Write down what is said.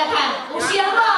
来看，有鲜。